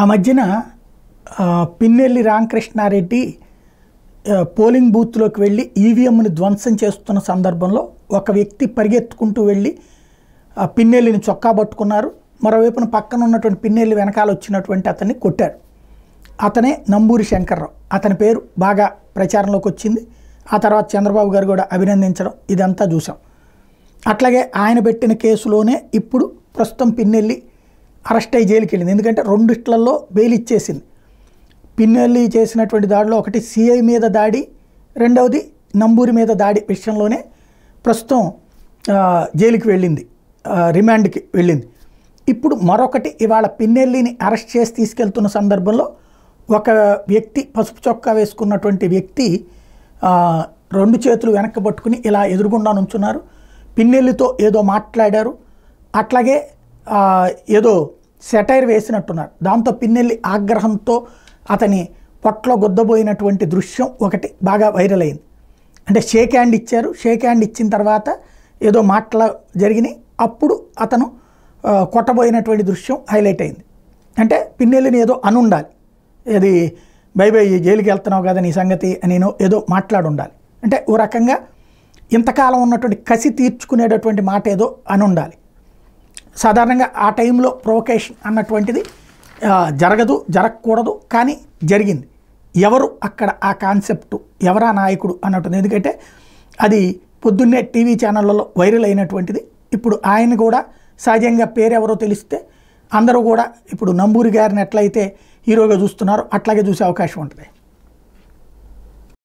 ఆ మధ్యన పిన్నెల్లి రామకృష్ణారెడ్డి పోలింగ్ బూత్లోకి వెళ్ళి ఈవీఎంని ధ్వంసం చేస్తున్న సందర్భంలో ఒక వ్యక్తి పరిగెత్తుకుంటూ వెళ్ళి ఆ పిన్నెల్లిని చొక్కా పట్టుకున్నారు. మరోవైపున పక్కన ఉన్నటువంటి పిన్నెల్లి వెనకాల వచ్చినటువంటి అతన్ని కొట్టారు. అతనే నంబూరి శంకర్రావు. అతని పేరు బాగా ప్రచారంలోకి వచ్చింది. ఆ తర్వాత చంద్రబాబు గారు కూడా అభినందించడం ఇదంతా చూసాం అట్లాగే ఆయన పెట్టిన కేసులోనే ఇప్పుడు ప్రస్తుతం పిన్నెల్లి అరెస్ట్ అయ్యి జైలుకి వెళ్ళింది. ఎందుకంటే రెండిట్లలో బెయిల్ ఇచ్చేసింది. పిన్నెల్లి చేసినటువంటి దాడిలో ఒకటి సిఐ మీద దాడి రెండవది నంబూరి మీద దాడి విషయంలోనే ప్రస్తుతం జైలుకి వెళ్ళింది. రిమాండ్కి వెళ్ళింది. ఇప్పుడు మరొకటి ఇవాళ పిన్నెల్లిని అరెస్ట్ చేసి తీసుకెళ్తున్న సందర్భంలో ఒక వ్యక్తి పసుపు చొక్కా వేసుకున్నటువంటి వ్యక్తి రెండు చేతులు వెనక్కి పట్టుకుని ఇలా ఎదురుగుండా నుంచున్నారు. పిన్నెల్లితో ఏదో మాట్లాడారు. అట్లాగే ఏదో సెటైర్ వేసినట్టున్నారు. దాంతో పిన్నెల్లి ఆగ్రహంతో అతని పొట్లో గుద్దబోయినటువంటి దృశ్యం ఒకటి బాగా వైరల్ అయింది. అంటే షేక్ హ్యాండ్ ఇచ్చారు. షేక్ హ్యాండ్ ఇచ్చిన తర్వాత ఏదో మాటల జరిగినాయి. అప్పుడు అతను కొట్టబోయినటువంటి దృశ్యం హైలైట్ అయింది. అంటే పిన్నెల్లిని ఏదో అనుండాలి. ఇది బై బై జైలుకి వెళ్తున్నావు కదా నీ సంగతి అని నేను ఏదో మాట్లాడి ఉండాలి అంటే ఓ రకంగా ఇంతకాలం ఉన్నటువంటి కసి తీర్చుకునేటటువంటి మాట ఏదో అని ఉండాలి సాధారణంగా ఆ టైంలో ప్రొవకేషన్ అన్నటువంటిది జరగదు జరగకూడదు కానీ జరిగింది. ఎవరు అక్కడ ఆ కాన్సెప్ట్ ఎవరా నాయకుడు అన్నట్టుంది ఎందుకంటే అది పొద్దున్నే టీవీ ఛానళ్ళలో వైరల్ అయినటువంటిది. ఇప్పుడు ఆయన కూడా సహజంగా పేరెవరో తెలిస్తే అందరూ కూడా ఇప్పుడు నంబూరి గారిని ఎట్లయితే హీరోగా చూస్తున్నారో అట్లాగే చూసే అవకాశం ఉంటుంది.